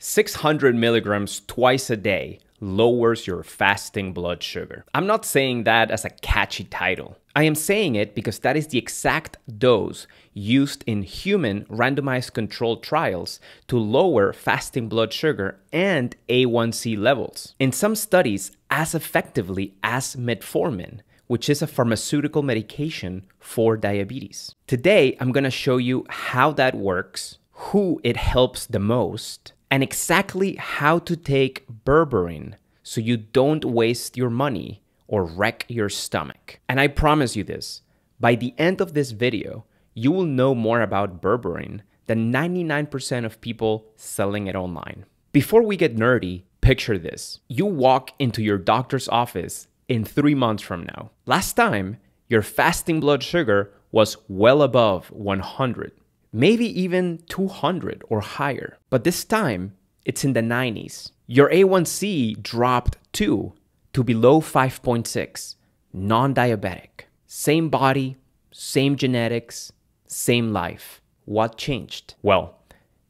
600 milligrams twice a day lowers your fasting blood sugar. I'm not saying that as a catchy title. I am saying it because that is the exact dose used in human randomized controlled trials to lower fasting blood sugar and A1C levels. In some studies, as effectively as metformin, which is a pharmaceutical medication for diabetes. Today, I'm gonna show you how that works, who it helps the most, and exactly how to take berberine so you don't waste your money or wreck your stomach. And I promise you this, by the end of this video, you will know more about berberine than 99% of people selling it online. Before we get nerdy, picture this. You walk into your doctor's office in three months from now. Last time, your fasting blood sugar was well above 100, maybe even 200 or higher. But this time, it's in the 90s. Your A1C dropped too to below 5.6, non diabetic. Same body, same genetics, same life. What changed? Well,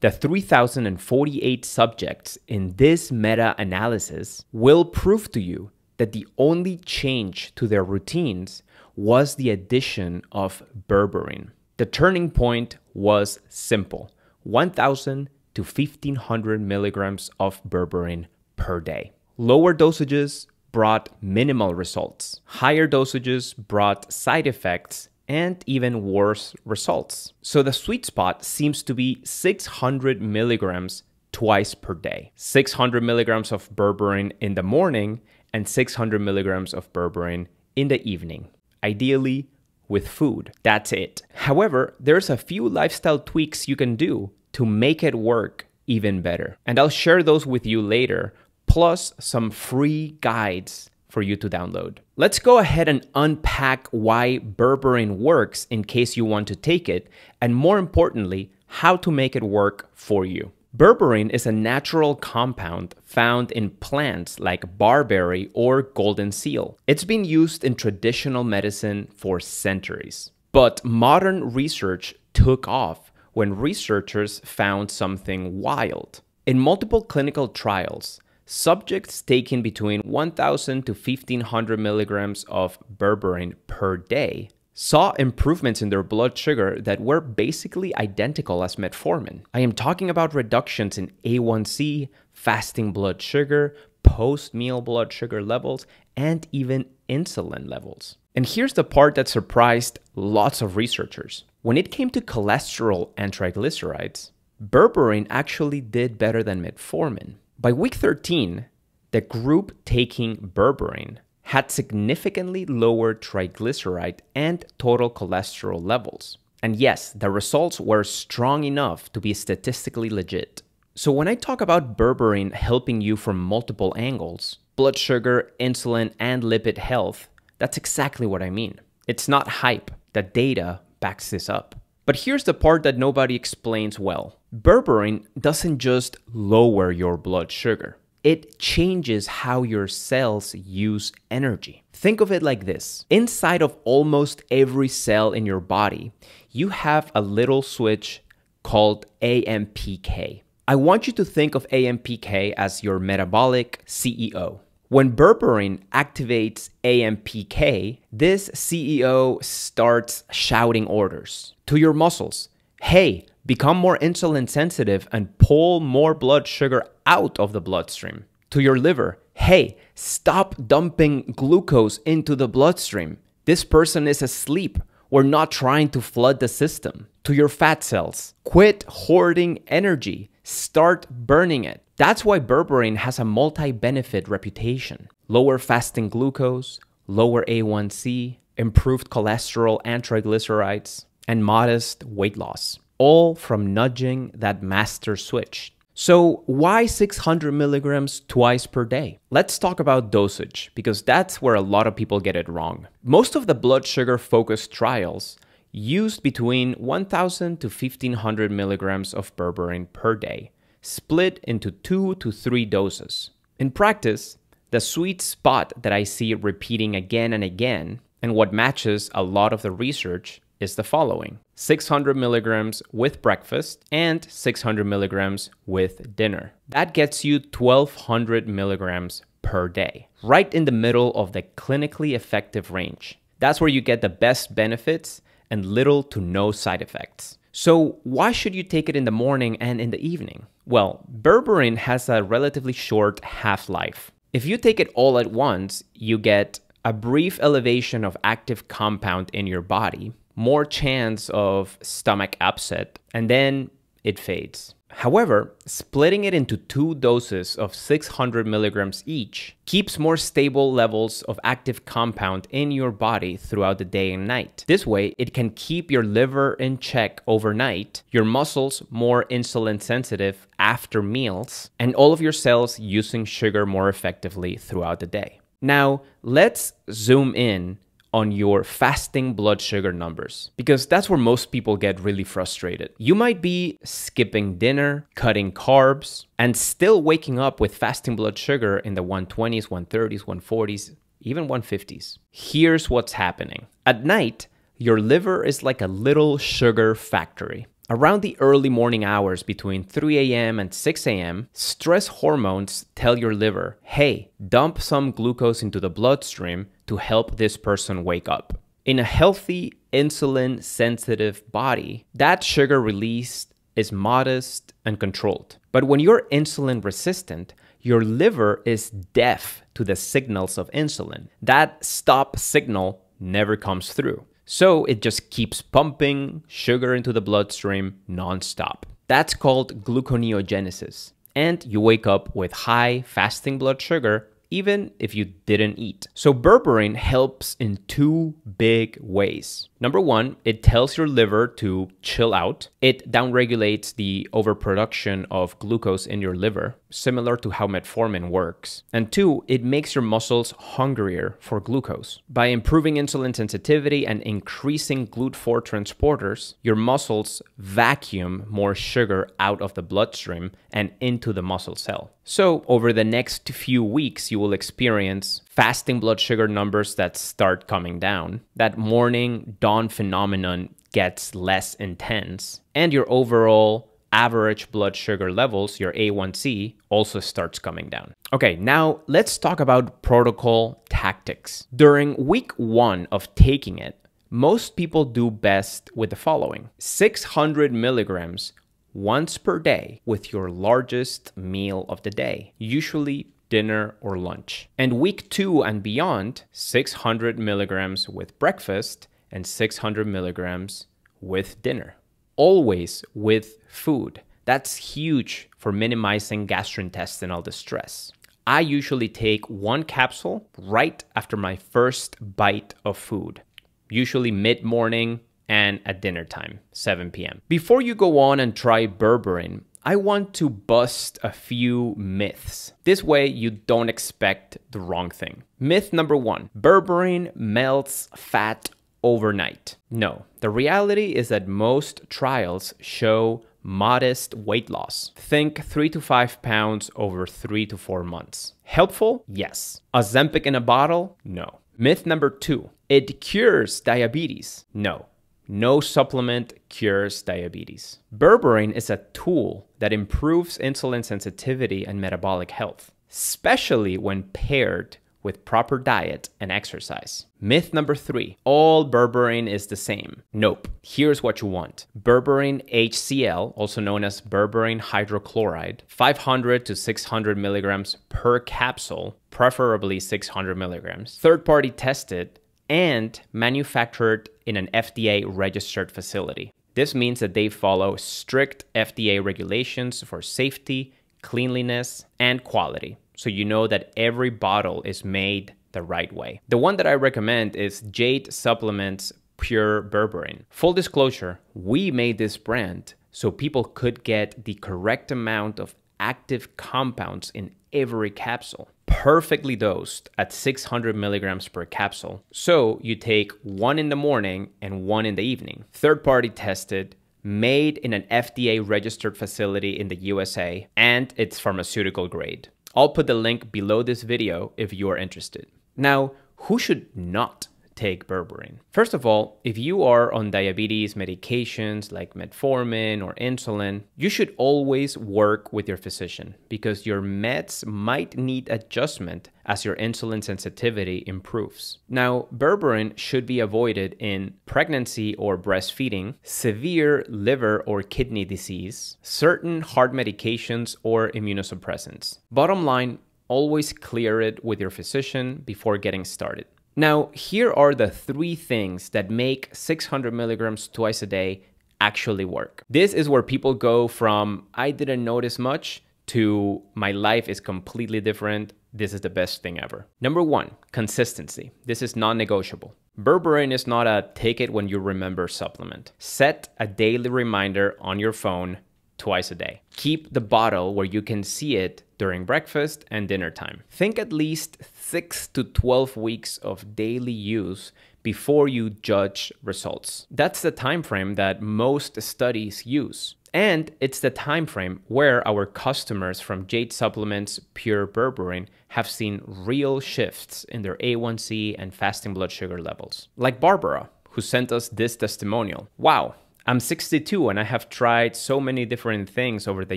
the 3,048 subjects in this meta analysis will prove to you that the only change to their routines was the addition of berberine. The turning point was simple 1,000 to 1500 milligrams of berberine per day. Lower dosages brought minimal results. Higher dosages brought side effects and even worse results. So the sweet spot seems to be 600 milligrams twice per day. 600 milligrams of berberine in the morning and 600 milligrams of berberine in the evening. Ideally, with food. That's it. However, there's a few lifestyle tweaks you can do to make it work even better. And I'll share those with you later, plus some free guides for you to download. Let's go ahead and unpack why berberine works in case you want to take it, and more importantly, how to make it work for you. Berberine is a natural compound found in plants like barberry or golden seal. It's been used in traditional medicine for centuries. But modern research took off when researchers found something wild. In multiple clinical trials, subjects taking between 1,000 to 1,500 milligrams of berberine per day saw improvements in their blood sugar that were basically identical as metformin. I am talking about reductions in A1C, fasting blood sugar, post meal blood sugar levels, and even insulin levels. And here's the part that surprised lots of researchers. When it came to cholesterol and triglycerides, berberine actually did better than metformin. By week 13, the group taking berberine had significantly lower triglyceride and total cholesterol levels. And yes, the results were strong enough to be statistically legit. So when I talk about berberine helping you from multiple angles, blood sugar, insulin, and lipid health, that's exactly what I mean. It's not hype. The data backs this up. But here's the part that nobody explains well. Berberine doesn't just lower your blood sugar. It changes how your cells use energy. Think of it like this. Inside of almost every cell in your body, you have a little switch called AMPK. I want you to think of AMPK as your metabolic CEO. When berberine activates AMPK, this CEO starts shouting orders to your muscles. Hey, become more insulin sensitive and pull more blood sugar out of the bloodstream. To your liver, hey, stop dumping glucose into the bloodstream. This person is asleep. We're not trying to flood the system. To your fat cells, quit hoarding energy. Start burning it. That's why berberine has a multi benefit reputation lower fasting glucose, lower A1C, improved cholesterol and triglycerides, and modest weight loss, all from nudging that master switch. So, why 600 milligrams twice per day? Let's talk about dosage, because that's where a lot of people get it wrong. Most of the blood sugar focused trials used between 1000 to 1500 milligrams of berberine per day split into two to three doses. In practice, the sweet spot that I see repeating again and again, and what matches a lot of the research, is the following 600 milligrams with breakfast and 600 milligrams with dinner. That gets you 1200 milligrams per day, right in the middle of the clinically effective range. That's where you get the best benefits and little to no side effects. So, why should you take it in the morning and in the evening? Well, berberine has a relatively short half life. If you take it all at once, you get a brief elevation of active compound in your body, more chance of stomach upset, and then it fades. However, splitting it into two doses of 600 milligrams each keeps more stable levels of active compound in your body throughout the day and night. This way, it can keep your liver in check overnight, your muscles more insulin sensitive after meals, and all of your cells using sugar more effectively throughout the day. Now, let's zoom in on your fasting blood sugar numbers because that's where most people get really frustrated. You might be skipping dinner, cutting carbs, and still waking up with fasting blood sugar in the 120s, 130s, 140s, even 150s. Here's what's happening. At night, your liver is like a little sugar factory. Around the early morning hours between 3 a.m. and 6 a.m., stress hormones tell your liver, hey, dump some glucose into the bloodstream to help this person wake up. In a healthy, insulin sensitive body, that sugar release is modest and controlled. But when you're insulin resistant, your liver is deaf to the signals of insulin. That stop signal never comes through. So it just keeps pumping sugar into the bloodstream nonstop. That's called gluconeogenesis. And you wake up with high fasting blood sugar even if you didn't eat. So berberine helps in two big ways. Number one, it tells your liver to chill out. It downregulates the overproduction of glucose in your liver, similar to how metformin works. And two, it makes your muscles hungrier for glucose. By improving insulin sensitivity and increasing GLUT4 transporters, your muscles vacuum more sugar out of the bloodstream and into the muscle cell. So, over the next few weeks, you will experience fasting blood sugar numbers that start coming down. That morning dawn phenomenon gets less intense, and your overall average blood sugar levels, your A1C, also starts coming down. Okay, now let's talk about protocol tactics. During week one of taking it, most people do best with the following 600 milligrams once per day with your largest meal of the day, usually dinner, or lunch. And week two and beyond, 600 milligrams with breakfast and 600 milligrams with dinner. Always with food. That's huge for minimizing gastrointestinal distress. I usually take one capsule right after my first bite of food, usually mid morning and at dinner time, 7 p.m. Before you go on and try berberine, I want to bust a few myths. This way, you don't expect the wrong thing. Myth number one berberine melts fat overnight. No, the reality is that most trials show modest weight loss. Think three to five pounds over three to four months. Helpful? Yes. Ozempic in a bottle? No. Myth number two it cures diabetes? No. No supplement cures diabetes. Berberine is a tool that improves insulin sensitivity and metabolic health, especially when paired with proper diet and exercise. Myth number three all berberine is the same. Nope. Here's what you want berberine HCl, also known as berberine hydrochloride, 500 to 600 milligrams per capsule, preferably 600 milligrams. Third party tested and manufactured in an FDA registered facility. This means that they follow strict FDA regulations for safety, cleanliness, and quality. So you know that every bottle is made the right way. The one that I recommend is Jade Supplements Pure Berberine. Full disclosure, we made this brand so people could get the correct amount of active compounds in every capsule perfectly dosed at 600 milligrams per capsule. So you take one in the morning and one in the evening. Third party tested, made in an FDA registered facility in the USA, and it's pharmaceutical grade. I'll put the link below this video if you are interested. Now, who should not take berberine. First of all, if you are on diabetes medications like metformin or insulin, you should always work with your physician because your meds might need adjustment as your insulin sensitivity improves. Now, berberine should be avoided in pregnancy or breastfeeding, severe liver or kidney disease, certain heart medications, or immunosuppressants. Bottom line, always clear it with your physician before getting started. Now, here are the three things that make 600 milligrams twice a day actually work. This is where people go from I didn't notice much to my life is completely different. This is the best thing ever. Number one, consistency. This is non negotiable. Berberine is not a take it when you remember supplement. Set a daily reminder on your phone twice a day. Keep the bottle where you can see it during breakfast and dinner time. Think at least 6 to 12 weeks of daily use before you judge results. That's the time frame that most studies use. And it's the time frame where our customers from Jade Supplements Pure Berberine have seen real shifts in their A1C and fasting blood sugar levels. Like Barbara, who sent us this testimonial. Wow, I'm 62 and I have tried so many different things over the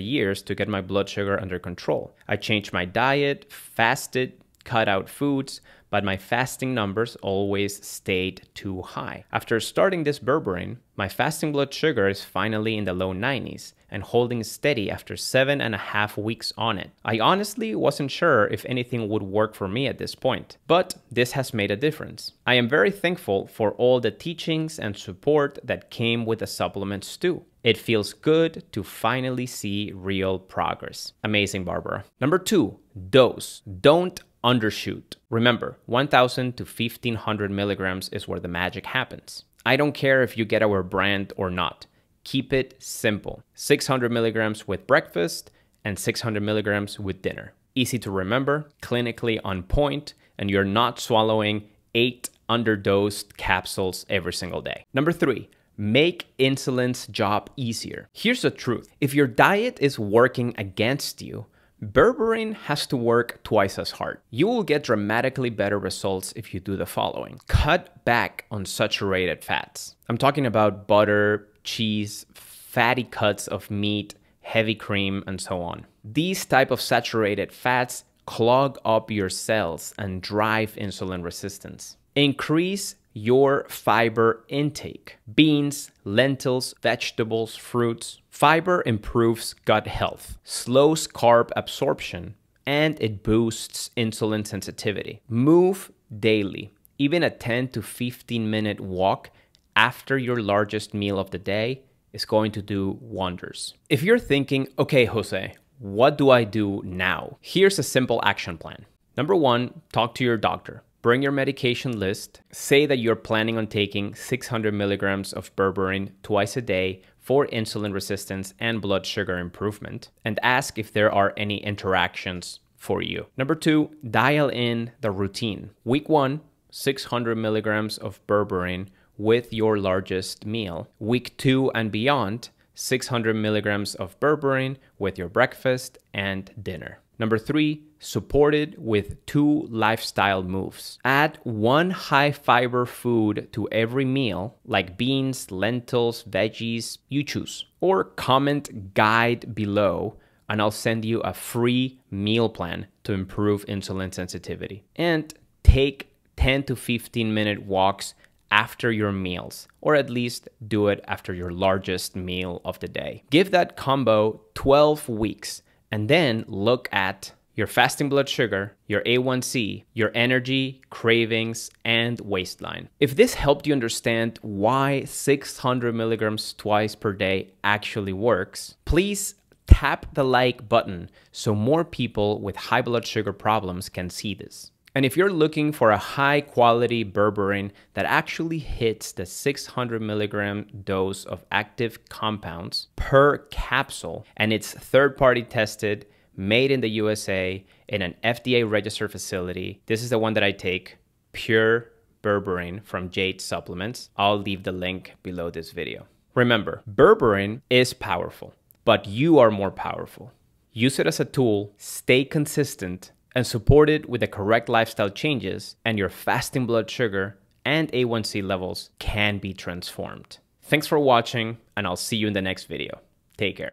years to get my blood sugar under control. I changed my diet, fasted, cut out foods, but my fasting numbers always stayed too high. After starting this berberine, my fasting blood sugar is finally in the low 90s and holding steady after seven and a half weeks on it. I honestly wasn't sure if anything would work for me at this point, but this has made a difference. I am very thankful for all the teachings and support that came with the supplements too. It feels good to finally see real progress. Amazing, Barbara. Number two, dose. Don't undershoot. Remember, 1000 to 1500 milligrams is where the magic happens. I don't care if you get our brand or not. Keep it simple 600 milligrams with breakfast and 600 milligrams with dinner. Easy to remember, clinically on point, and you're not swallowing eight underdosed capsules every single day. Number three, make insulin's job easier. Here's the truth if your diet is working against you, Berberine has to work twice as hard. You will get dramatically better results if you do the following. Cut back on saturated fats. I'm talking about butter, cheese, fatty cuts of meat, heavy cream, and so on. These type of saturated fats clog up your cells and drive insulin resistance. Increase your fiber intake. Beans, lentils, vegetables, fruits. Fiber improves gut health, slows carb absorption, and it boosts insulin sensitivity. Move daily. Even a 10 to 15 minute walk after your largest meal of the day is going to do wonders. If you're thinking, okay, Jose, what do I do now? Here's a simple action plan. Number one, talk to your doctor. Bring your medication list. Say that you're planning on taking 600 milligrams of berberine twice a day for insulin resistance and blood sugar improvement, and ask if there are any interactions for you. Number two, dial in the routine. Week one, 600 milligrams of berberine with your largest meal. Week two and beyond, 600 milligrams of berberine with your breakfast and dinner. Number three, supported with two lifestyle moves. Add one high fiber food to every meal, like beans, lentils, veggies, you choose. Or comment guide below and I'll send you a free meal plan to improve insulin sensitivity. And take 10 to 15 minute walks after your meals, or at least do it after your largest meal of the day. Give that combo 12 weeks and then look at your fasting blood sugar, your A1C, your energy, cravings, and waistline. If this helped you understand why 600 milligrams twice per day actually works, please tap the like button so more people with high blood sugar problems can see this. And if you're looking for a high quality berberine that actually hits the 600 milligram dose of active compounds per capsule and it's third party tested, made in the USA in an FDA registered facility, this is the one that I take, pure berberine from Jade Supplements. I'll leave the link below this video. Remember, berberine is powerful, but you are more powerful. Use it as a tool, stay consistent, and support it with the correct lifestyle changes, and your fasting blood sugar and A1C levels can be transformed. Thanks for watching, and I'll see you in the next video. Take care.